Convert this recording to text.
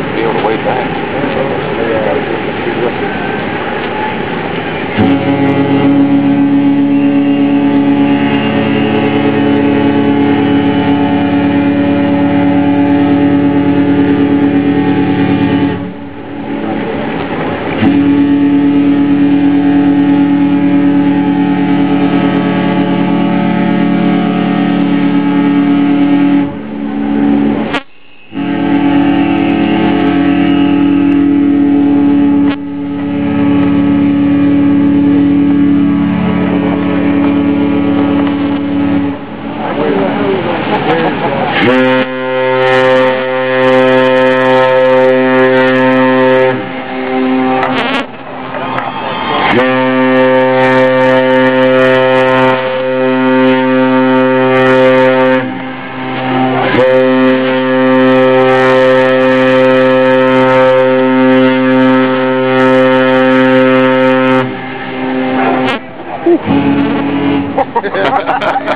nice to be able to wait back. Ha ha ha!